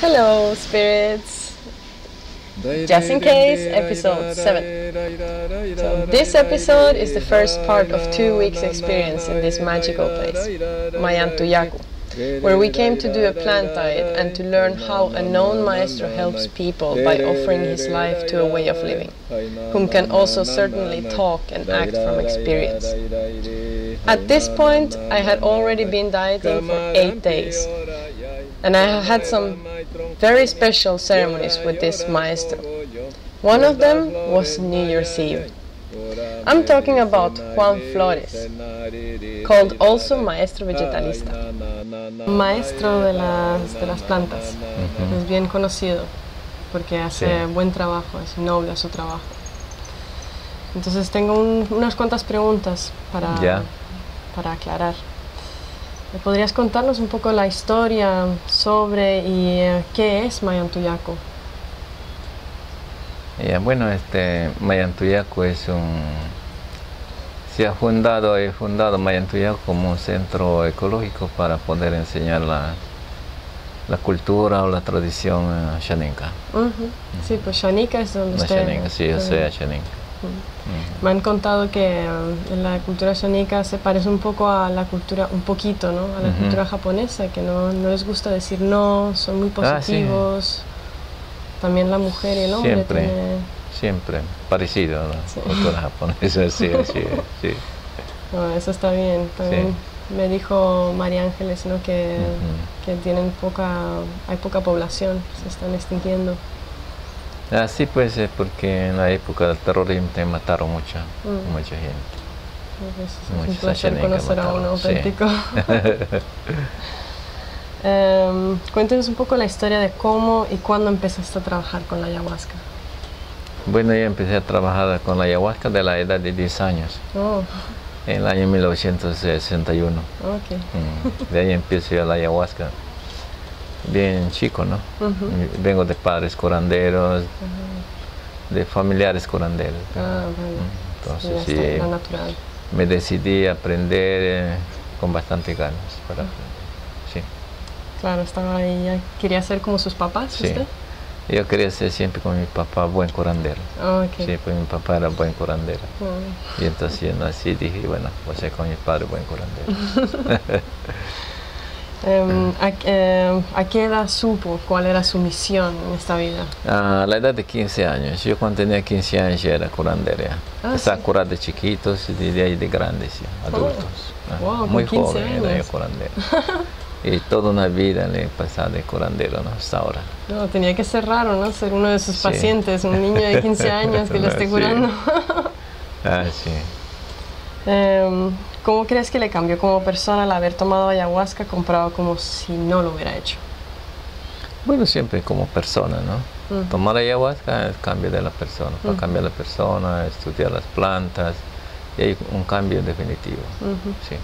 Hello, spirits. Just in case, episode 7. So, this episode is the first part of two weeks' experience in this magical place, Mayantuyacu, where we came to do a plant diet and to learn how a known maestro helps people by offering his life to a way of living, whom can also certainly talk and act from experience. At this point, I had already been dieting for eight days, and I had some very special ceremonies with this maestro. One of them was New Year's Eve. I'm talking about Juan Flores, called also Maestro Vegetalista. Maestro de las, de las plantas. Es bien conocido porque hace Sí. buen trabajo, es noble su trabajo. Entonces tengo un- unas cuantas preguntas para, para aclarar. ¿Me podrías contarnos un poco la historia sobre y eh, qué es Mayantuyaco? Ya, bueno, este Mayantuyaco es un se ha fundado he fundado Mayantuyaco como un centro ecológico para poder enseñar la, la cultura o la tradición eh, xaninca. Ujú. Sí, pues Shanika es donde La usted... xaninca, sí, yo soy xaninca. Me han contado que en la cultura shanika se parece un poco a la cultura, un poquito, ¿no? A la cultura japonesa, que no, no les gusta decir no, son muy Ah, sí. positivos. También la mujer y el hombre Siempre. tiene- Siempre parecido a la Sí. cultura japonesa, sí, sí, sí. no, eso está bien. También me dijo María Ángeles, ¿no? Que, que tienen poca, hay poca población, se están extinguiendo. Así pues es porque en la época del terrorismo te mataron mucha, Mm. mucha gente. Es Muchos un placer conocer a uno mataron, sí. auténtico. Em, cuéntenos un poco la historia de cómo y cuándo empezaste a trabajar con la ayahuasca. Bueno, yo empecé a trabajar con la ayahuasca de la edad de 10 años, Oh, en el año 1961. ok. Mm, De ahí empiezo yo la ayahuasca. Bien chico, ¿no? Vengo de padres curanderos, de familiares curanderos. Ah, vale. Entonces sí, natural. me decidí a aprender eh, con bastante ganas. Para, sí. Claro, estaba ahí, quería ser como sus papás, Sí. ¿usted? Yo quería ser siempre con mi papá buen curandero. Ah, ok. Sí, pues mi papá era buen curandero. Oh. Y entonces yo nací y dije, bueno, voy a ser con mi padre buen curandero. Em, ¿a, eh, ¿A qué edad supo cuál era su misión en esta vida? A la edad de 15 años, yo cuando tenía 15 años ya era curandero ya. Ah, Empezaba sí. a curar de chiquitos y de ahí de grandes, ya, adultos. Ah, Wow, con Muy 15 joven era años. yo curandero. y toda una vida le he pasado de curandero ¿no? hasta ahora. No, tenía que ser raro, ¿no? Ser uno de sus Sí. pacientes, un niño de 15 años que lo esté Sí. curando. Ah, sí. Em, ¿Cómo crees que le cambió como persona al haber tomado ayahuasca comparado como si no lo hubiera hecho? Bueno, siempre como persona, ¿no? Tomar ayahuasca es cambio de la persona, para cambiar la persona, estudiar las plantas, y hay un cambio definitivo. Sí.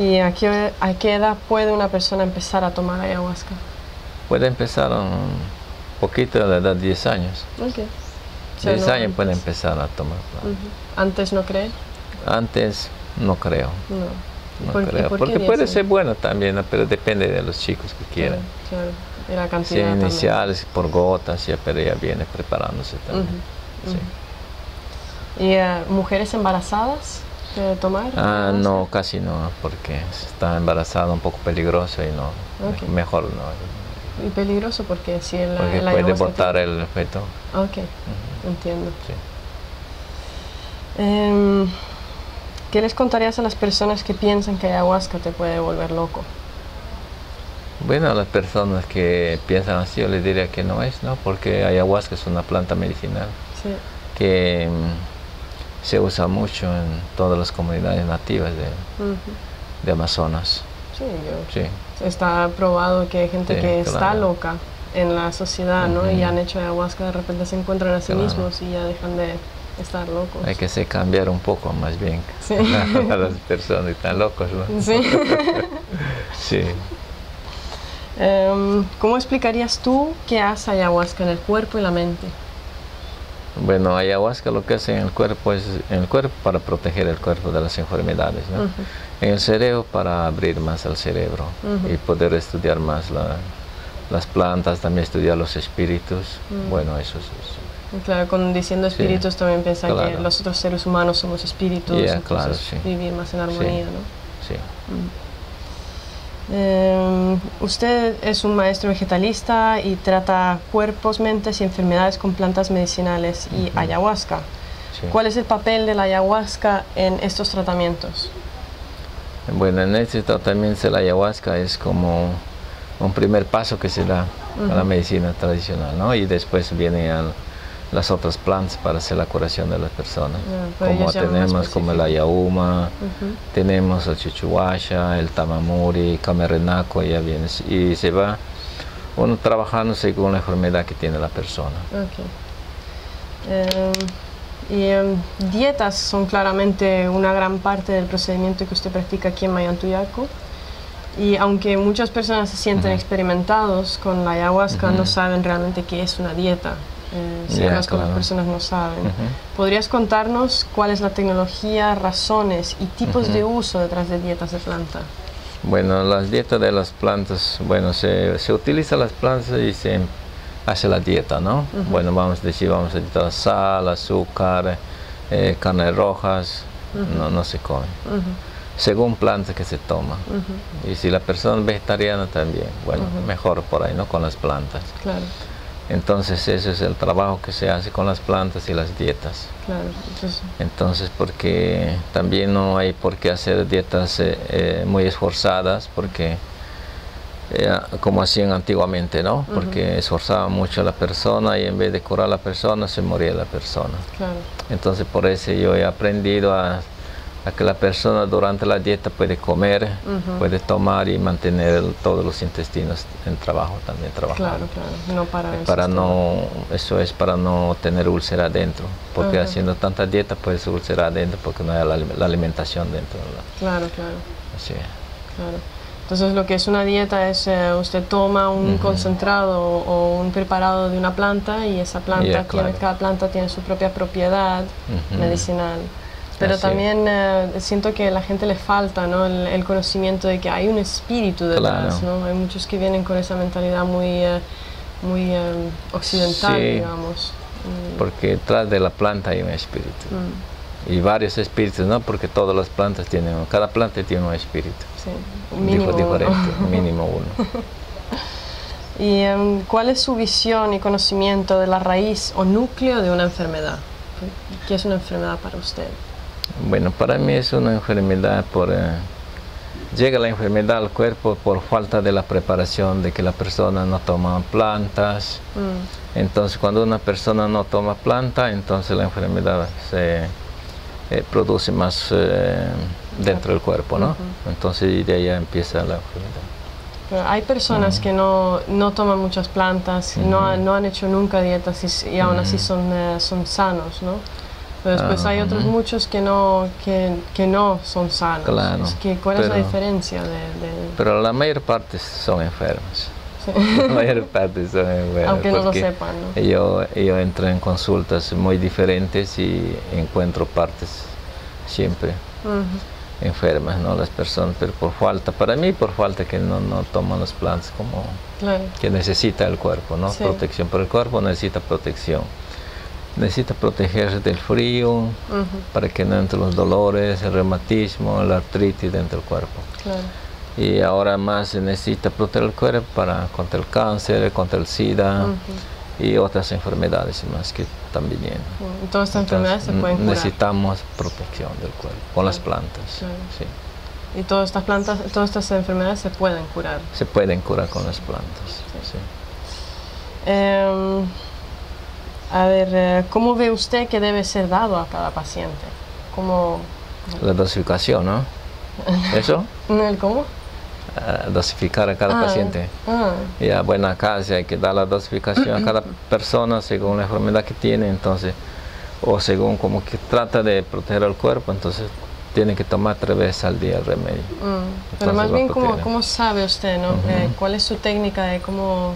¿Y a qué, a qué edad puede una persona empezar a tomar ayahuasca? Puede empezar un poquito a la edad de 10 años. Ok. O sea, 10 no años puede empezar a tomar. ¿Antes no cree? Antes no creo, No. no ¿Por qué- creo. por porque puede ser bueno también, pero depende de los chicos que quieran. Claro, y la Si cantidad también. iniciales por gotas, ya, pero ya viene preparándose también. Sí. ¿Y eh, mujeres embarazadas puede tomar? Ah, no, casi no, porque está embarazada un poco peligroso y no, mejor no, Y peligroso porque si el, porque el puede botar el feto. Ok, entiendo. Sí. Em, ¿Qué les contarías a las personas que piensan que ayahuasca te puede volver loco? Bueno, a las personas que piensan así, yo les diría que no es, ¿no? Porque ayahuasca es una planta medicinal Sí. que mm, se usa mucho en todas las comunidades nativas de, de Amazonas. Sí, yo- Sí, está probado que hay gente Sí, que está loca en la sociedad, ¿no? Y Ujú. han hecho ayahuasca, de repente se encuentran a sí Claro. mismos y ya dejan de estar locos. hay que se cambiar un poco más bien Sí. a las personas están locos, ¿no? Sí. Sí. Em, ¿Cómo explicarías tú qué hace ayahuasca en el cuerpo y la mente? Bueno, ayahuasca lo que hace en el cuerpo es en el cuerpo para proteger el cuerpo de las enfermedades, ¿no? En el cerebro para abrir más el cerebro y poder estudiar más la, las plantas, también estudiar los espíritus. Bueno, eso es. Claro, con diciendo espíritus también piensa que los otros seres humanos somos espíritus, Yeah, entonces claro, sí. vivir más en armonía, ¿no? Sí. Eh, usted es un maestro vegetalista y trata cuerpos, mentes y enfermedades con plantas medicinales y ayahuasca. sí. ¿Cuál es el papel de la ayahuasca en estos tratamientos? Bueno, en este tratamiento la ayahuasca es como un primer paso que se da a la medicina tradicional, ¿no? Y después vienen al- las otras plantas para hacer la curación de las personas. Ah, como tenemos como la específico. yauma, Ujú. tenemos el chuchuasha, el tamamuri, camerrenaco, ya viene. Y se va uno trabajando según la enfermedad que tiene la persona. Ok. Eh, y em, dietas son claramente una gran parte del procedimiento que usted practica aquí en Mayantuyaco. Y aunque muchas personas se sienten Ujú. experimentados con la ayahuasca, no Ujú. saben realmente qué es una dieta. Eh, que claro. personas no saben. Ujú. ¿Podrías contarnos cuál es la tecnología, razones y tipos de uso detrás de dietas de planta? Bueno, las dietas de las plantas, bueno, se, se utiliza las plantas y se hace la dieta, ¿no? Bueno, vamos a decir, vamos a quitar sal, azúcar, eh, carnes rojas, no, no se come. Según planta que se toma. Y si la persona es vegetariana también, bueno, mejor por ahí, ¿no? Con las plantas. Claro, Entonces ese es el trabajo que se hace con las plantas y las dietas. claro. Entonces, Entonces, porque también no hay por qué hacer dietas eh, eh, muy esforzadas, porque eh, como hacían antiguamente, ¿no? Porque esforzaban mucho a la persona y en vez de curar a la persona, se moría la persona. claro. Entonces, por eso yo he aprendido a, a que la persona durante la dieta puede comer, puede tomar y mantener el- todos los intestinos en trabajo también trabajando. Claro, claro. No para el Para sistema. no, eso es para no tener úlcera adentro, porque haciendo tanta dieta puedes úlcera adentro porque no hay la, la alimentación dentro. Claro, claro, Así es. claro. Entonces lo que es una dieta es eh, usted toma un concentrado o un preparado de una planta y esa planta tiene, claro. cada planta tiene su propia propiedad medicinal. Pero Así también eh, siento que a la gente le falta ¿no? el, el conocimiento de que hay un espíritu detrás. Claro. ¿no? Hay muchos que vienen con esa mentalidad muy, eh, muy eh, occidental, Sí. digamos. Y- Porque detrás de la planta hay un espíritu. mm, Y varios espíritus, ¿no? Porque todas las plantas tienen, cada planta tiene un espíritu. sí, mínimo Dijo uno. diferente, mínimo uno. ¿Y em, cuál es su visión y conocimiento de la raíz o núcleo de una enfermedad? ¿Qué es una enfermedad para usted? Bueno, para mí es una enfermedad por... eh, llega la enfermedad al cuerpo por falta de la preparación, de que la persona no toma plantas. Mm, Entonces, cuando una persona no toma planta, entonces la enfermedad se eh, produce más eh, dentro del cuerpo, ¿no? Entonces, de ahí empieza la enfermedad. pero hay personas que no, no toman muchas plantas, no, no han hecho nunca dietas y, y aún así son, son sanos, ¿no? Pero después Ah, hay otros muchos que no, que, que no son sanos. Claro, Es que, ¿Cuál es la pero- diferencia de...? de- Pero la mayor parte son enfermos. sí. La mayor parte son enfermos. Aunque no lo sepan, ¿no? Yo, yo entro en consultas muy diferentes y encuentro partes siempre Ujú, enfermas, ¿no? Las personas, pero por falta, para mí por falta que no, no toman las plantas como Claro. que necesita el cuerpo, ¿no? Sí. Protección, pero el cuerpo necesita protección. Necesita protegerse del frío para que no entren los dolores, el reumatismo, la artritis dentro del cuerpo. claro. Y ahora más se necesita proteger el cuerpo para, contra el cáncer, contra el SIDA y otras enfermedades más que están viniendo. Y Todas estas enfermedades se pueden curar. Necesitamos protección del cuerpo con las plantas. sí. Y todas estas plantas, todas estas enfermedades se pueden curar. Se pueden curar con las plantas. sí. Em, a ver, eh, ¿cómo ve usted que debe ser dado a cada paciente? ¿Cómo? La dosificación, ¿no? Eso, ¿El cómo? ah, dosificar a cada Ah, paciente. ah, Ya, bueno, acá sí hay que dar la dosificación a cada persona según la enfermedad que tiene, entonces, o según como que trata de proteger al cuerpo, entonces tiene que tomar tres veces al día el remedio. mm. Pero Entonces más bien, ¿cómo, cómo sabe usted, no? Ujú. Eh, ¿Cuál es su técnica de cómo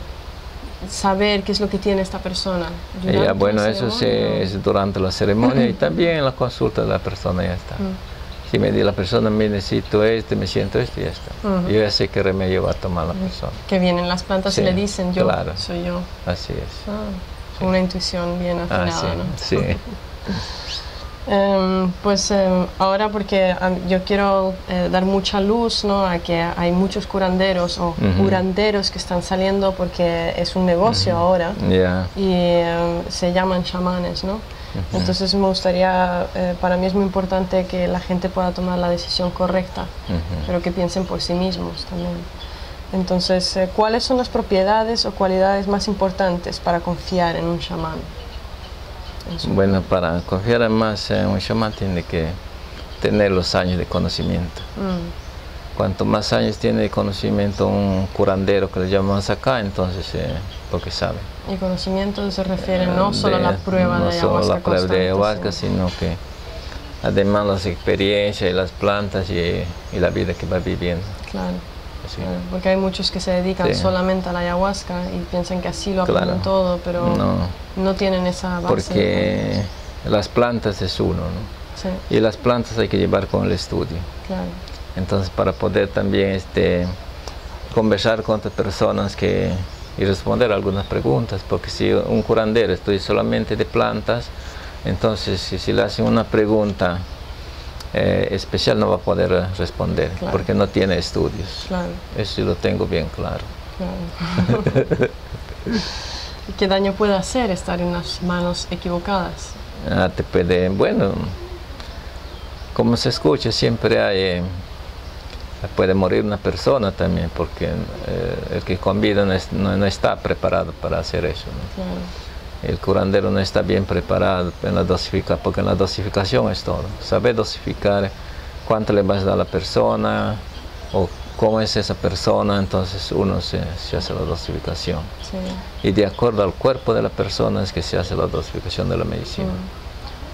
saber qué es lo que tiene esta persona? Ya, ¿Durante bueno, eso sí es durante la ceremonia y también en la consulta de la persona ya está. Mm. Si me di la persona me necesito esto, me siento esto y ya está. Yo ya sé qué remedio va a tomar la persona. Que vienen las plantas y le dicen yo soy yo. Así es. Ah, una intuición bien afinada, ah, sí, Sí. Em, pues em, ahora porque yo quiero eh, dar mucha luz ¿no? a que hay muchos curanderos o curanderos que están saliendo porque es un negocio ahora y em, se llaman chamanes, ¿no? Entonces me gustaría, eh, para mí es muy importante que la gente pueda tomar la decisión correcta, pero que piensen por sí mismos también. Entonces, eh, ¿cuáles son las propiedades o cualidades más importantes para confiar en un chamán? Bueno, para confiar más en un chamán tiene que tener los años de conocimiento. Mm. Cuanto más años tiene de conocimiento un curandero que le llamamos acá, entonces eh, porque sabe. Y conocimiento se refiere no solo a la prueba de ayahuasca. No solo la prueba de ayahuasca, sino que además las experiencias y las plantas y, la vida que va viviendo. Claro. Porque hay muchos que se dedican solamente a la ayahuasca y piensan que así lo aprenden todo, pero no. tienen esa base. Porque las plantas es uno, ¿no? Y las plantas hay que llevar con el estudio. Claro. Entonces para poder también este, conversar con otras personas que y responder algunas preguntas, porque si un curandero estudia solamente de plantas, entonces si, le hacen una pregunta eh, especial no va a poder responder, porque no tiene estudios. Eso lo tengo bien claro. ¿Qué daño puede hacer estar en las manos equivocadas? Ah, te puede, bueno, como se escucha, siempre hay... Eh, puede morir una persona también, porque eh, el que convida no, no, está preparado para hacer eso. El curandero no está bien preparado en la dosificación, porque en la dosificación es todo. Saber dosificar cuánto le vas a dar a la persona o cómo es esa persona, entonces uno se, hace la dosificación. Y de acuerdo al cuerpo de la persona es que se hace la dosificación de la medicina.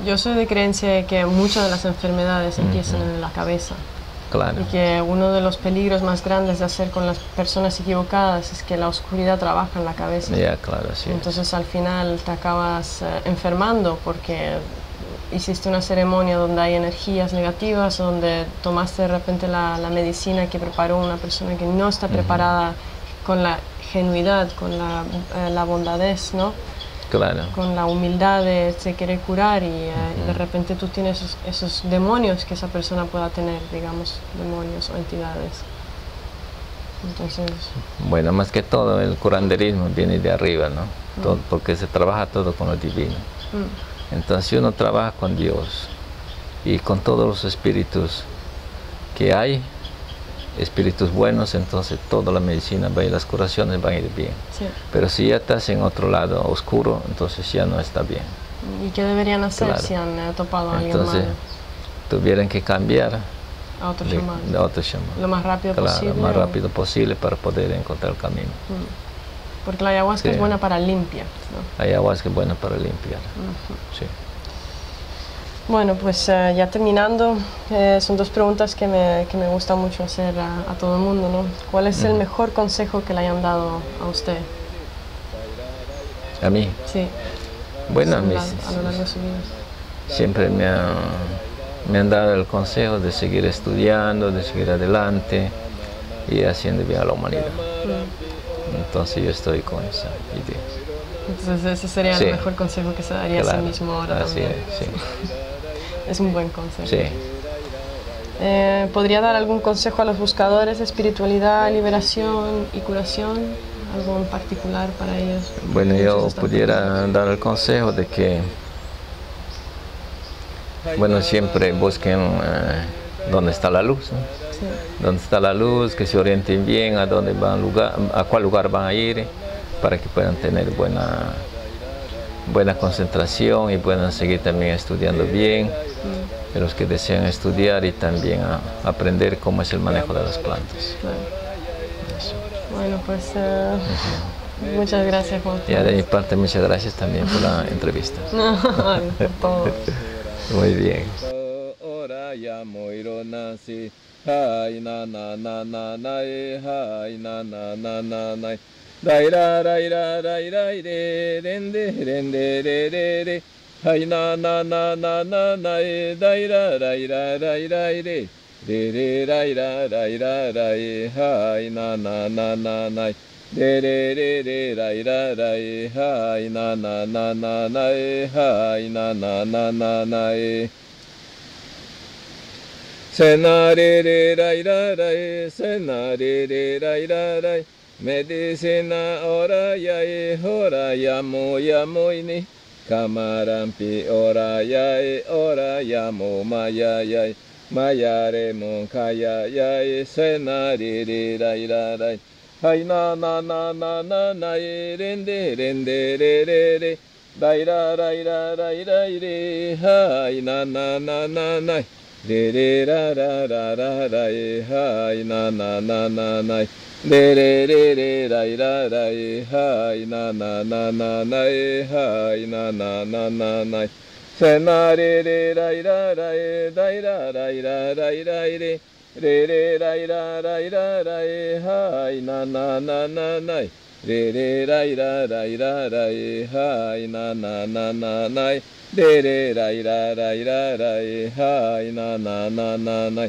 Yo soy de creencia de que muchas de las enfermedades empiezan en la cabeza. Y que uno de los peligros más grandes de hacer con las personas equivocadas es que la oscuridad trabaja en la cabeza. claro, Entonces al final te acabas eh, enfermando porque hiciste una ceremonia donde hay energías negativas, donde tomaste de repente la, medicina que preparó una persona que no está preparada con la genuidad, con la, eh, la bondadez, ¿no? Con la humildad de se quiere curar y, eh, de repente tú tienes esos, demonios que esa persona pueda tener, digamos, demonios o entidades. Entonces... Bueno, más que todo el curanderismo viene de arriba, ¿no? Mm. porque se trabaja todo con lo divino. Mm. Entonces si uno trabaja con Dios y con todos los espíritus que hay, espíritus buenos, entonces toda la medicina va y las curaciones van a ir bien. Pero si ya estás en otro lado oscuro, entonces ya no está bien. ¿Y qué deberían hacer si han eh, topado a alguien Entonces, tuvieran que cambiar a otro, de, otro Lo más rápido posible. Lo más rápido posible para poder encontrar el camino. Mm. Porque la ayahuasca es buena para limpiar. La ayahuasca es buena para limpiar. sí. Bueno, pues eh, ya terminando, eh, son dos preguntas que me, que me gusta mucho hacer a, todo el mundo, ¿no? ¿Cuál es el mejor consejo que le hayan dado a usted? ¿A mí? Sí. Bueno, a mí a lo largo de su vida. siempre me, me han dado el consejo de seguir estudiando, de seguir adelante y haciendo bien a la humanidad. Mm. Entonces yo estoy con esa idea. Entonces ese sería el mejor consejo que se daría a sí mismo ahora así también. Es, sí. Es un buen consejo. Sí. Eh, ¿Podría dar algún consejo a los buscadores de espiritualidad, liberación y curación? ¿Algo en particular para ellos? Bueno, yo pudiera dar el consejo de que, bueno, siempre busquen eh, dónde está la luz, ¿no? Dónde está la luz, que se orienten bien a dónde van lugar, a cuál lugar van a ir, para que puedan tener buena buena concentración y puedan seguir también estudiando bien, de los que desean estudiar y también aprender cómo es el manejo de las plantas. Bueno, pues uh, muchas gracias Juan. Y de mi parte muchas gracias también por la entrevista. por todo. Muy bien. ライラライラライライレレンデレンデレレレはいなななななナえライラライラライライレレレライラライラライはいなななななイレレレレライラライはいなななななイはいなななななえせなレれライラライセナレレライラライ na na na e dai ra rai ra rai rai re. Re re rai ra rai ra rai hai na na na na na. Re re re re rai ra rai hai na na na na na e hai na na na na na e. Se na re re rai ra rai se na re re rai ra rai. Medicina ora ya e hora ya mo ya mo ini. Kamarampi ora ya e ora ya mo maya ya maya re mo kaya ya e se na re re rai ra rai. Hai na na na na na na e rende rende re re re. Rai ra rai ra rai rai re hai na na na na na. Re re ra ra ra ra ra e hai na na na na na. Re re re re rai ra rai hai na na na na na e hai na na na na na. Se na re re rai ra rai dai ra rai ra rai rai re. Re re rai ra rai ra rai hai na na na na na. Re re rai ra rai ra rai hai na na na na na. Re re rai ra rai ra rai hai na na na na na.